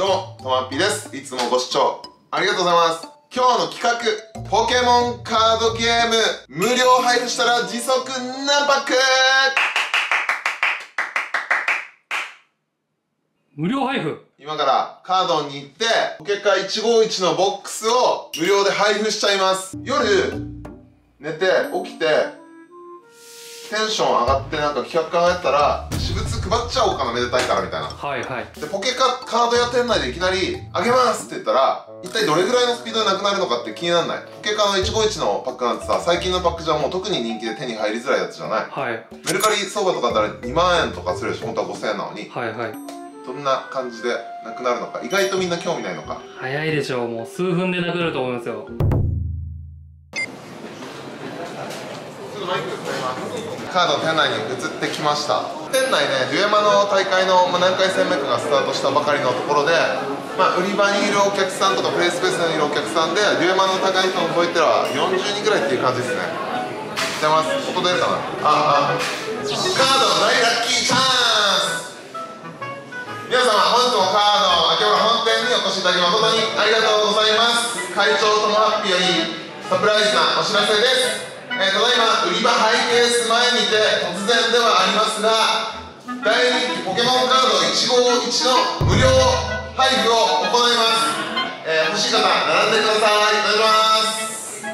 どうも、とまっぴです。いつもご視聴ありがとうございます。今日の企画、ポケモンカードゲーム、無料配布したら時速何パック？無料配布？今からカードに行って、ポケカ151のボックスを無料で配布しちゃいます。夜、寝て、起きて、テンション上がってなんか企画考えてたら、配っちゃおうかなめでたいからみたいな。はいはい。でポケカカード屋店内でいきなり「あげます!」って言ったら一体どれぐらいのスピードでなくなるのかって気にならない。ポケカの151のパックなんてさ最近のパックじゃもう特に人気で手に入りづらいやつじゃない、はい、メルカリ相場とかだったら2万円とかするし本当は5000円なのに。はいはい。どんな感じでなくなるのか。意外とみんな興味ないのか。早いでしょう。もう数分でなくなると思いますよ。カード店内に移ってきました。店内ねデュエマの大会の、まあ、何回戦目かがスタートしたばかりのところで、まあ、売り場にいるお客さんとかプレイスペースにいるお客さんでデュエマの高い人を超えては40人ぐらいっていう感じですね。出ます？音出るかな？ああ。カードの大ラッキーチャンス！皆様本日もカード秋葉本店にお越しいただき誠にありがとうございます。会長ともハッピーよりサプライズなお知らせです。えー、ただいま売り場ハイ拝ース前にて突然ではありますが大人気ポケモンカード151の無料配布を行います、えー、欲しい方並んでください。お願いします。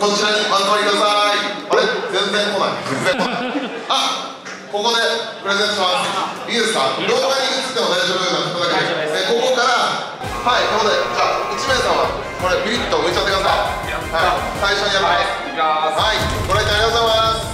こちらにお集まりください。あれ？全然来ない。全然来ない。あここでプレゼントします。いいですか動画に映っても大丈夫なことだけ。で、えー、ここからはいここでじゃあ1名様これビリッと置いちゃってください。最初にやります。はい。ご来店ありがとうございます。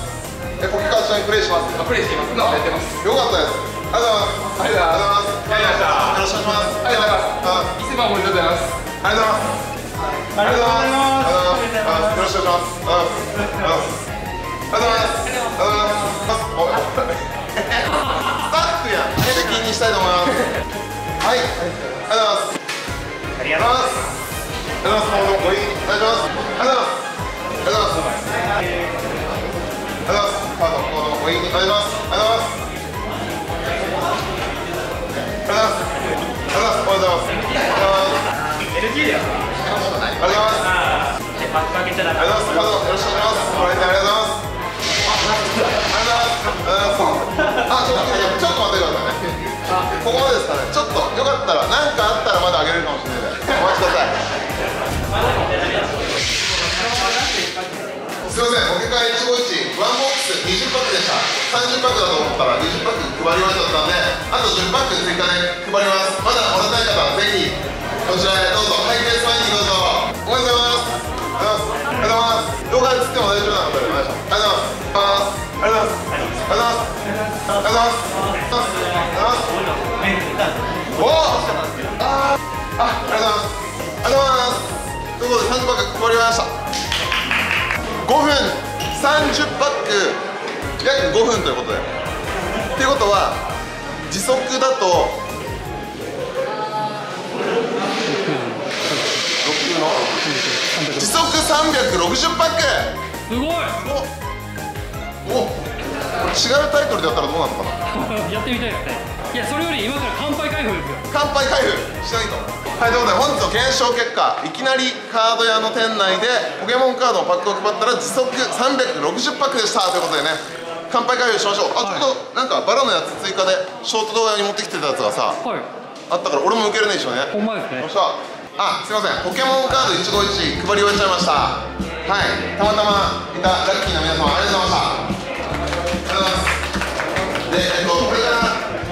え、ポケカード一プレイします。プレイしています。やってます。よかったです。ありがとうございます。ありがとうございます。りましたよろしくお願いします。ありがとうございます。一番おめでとうございます。ありがとうございます。ありがとうございます。よろしくお願いします。ありがとます。ありがとうございます。ありがとうございます。スタッフや。責任にしたいと思います。はい任者。責任者。責任者。責任者。責任者。責任者。責任者。責任者。責任者。責任者。責。ありがとうございますありがとうございますありがとうご意見いただきますありがとうございますありがとうございますありがとうございますありがとうございますありがとうございますありがとうございますありパートよろしくお願いしますございますありがとうございますありがとうご、ちょっと、ちょっと待ってくださいね。ここまでですかね。ちょっと、よかったら、何かあったら、まだあげれるかもしれない。お待ちください。すいません、ポケカ151、ワンボックス20パックでした。30パックだと思ったら20パック配りました。んで、あと10パック追加で配ります。まだもらいたい方、ぜひこちらへどうぞ、ハイペース前にどうぞ。おめでとうございます。ありがとうございます。動画映っても大丈夫なので。ありがとうございます。ありがとうございます。とい。う。ことで30パック配りました。分30パック約5分ということで。っていうことは時速だと時速360パック。すごい。おお違うタイトルでやったらどうなるのかな？やってみたいですね。いやそれより今から乾杯開封ですよ。乾杯開封しないと。はいということで本日の検証結果いきなりカード屋の店内でポケモンカードのパックを配ったら時速360パックでしたということでね。乾杯開封しましょう。あ、はいちょっとなんかバラのやつ追加でショート動画に持ってきてたやつがさはい。あったから俺も受けるね一緒ね。ほんまですね。よっしゃ。あすいません。ポケモンカード151配り終えちゃいましたはいたまたまいたラッキーな皆様ありがとうございましたありがとうございます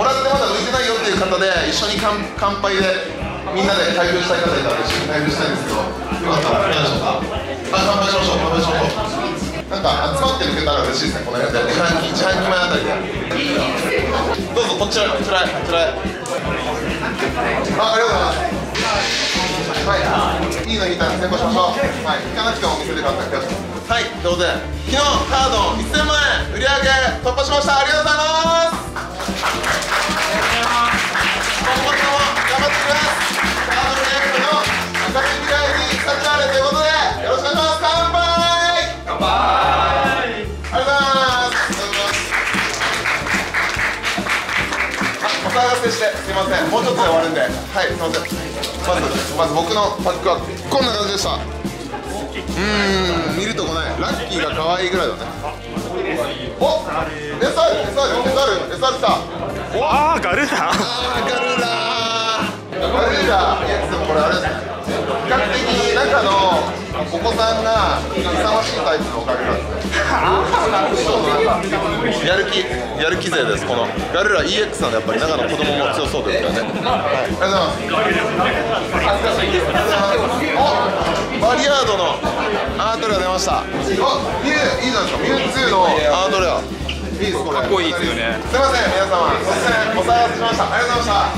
もらってまだ浮いてないよっていう方で一緒に乾乾杯でみんなで開封したい方いたら一緒に開封したいんですけどよかったらやりましょうかあ乾杯しましょう。乾杯しましょう。なんか集まってくれたら嬉しいですねこの辺で。自販機自販機前あたりでどうぞこちらこちらへこちらへあありがとうございます。はい、いいの引いたんで先行しましょう。はい、引かなくてもお店で買った気がします。はい、ということで、昨日カード1000万円売り上げ突破しました。ありがとうございます。騒がせしてすいません。もうちょっとで終わるんで。はいすいません。まずまず僕のパックはこんな感じでした。うーん見るとこない。ラッキーが可愛いぐらいだね。お SR SR SR SR 来た。お。ああガルーナあーガルーラー。ガルーラー。いやでもこれあれ比較的中のお子さんが勇ましいタイプのガルーラで。す ねやる気やる気勢ですこの。ガルーラ EX なんでやっぱり中の子供も強そうで。すよねはいありがとうございます。おバリアードのアートレア出ましたあミュウいいじゃないですかミュウツーのアートレアいいですこれかっこいいですよね。すみません。皆様。突然お騒がせしました。ありがとうございま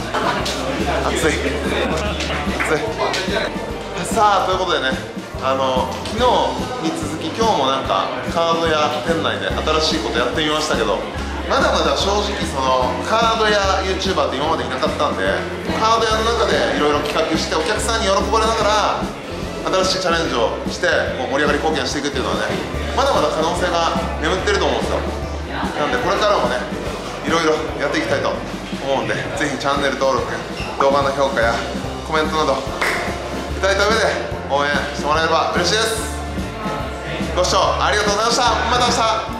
した。暑い。暑い。さあということでねあの昨日に続き今日もなんかカードや店内で新しいことやってみましたけどまだまだ正直そのカードや YouTuber って今までいなかったんでカード屋の中でいろいろ企画してお客さんに喜ばれながら新しいチャレンジをしてこう盛り上がり貢献していくっていうのはねまだまだ可能性が眠ってると思うんですよ。なんでこれからもねいろいろやっていきたいと思うんでぜひチャンネル登録動画の評価やコメントなどいただいた上で応援してもらえれば嬉しいです。ご視聴ありがとうございました。また明日。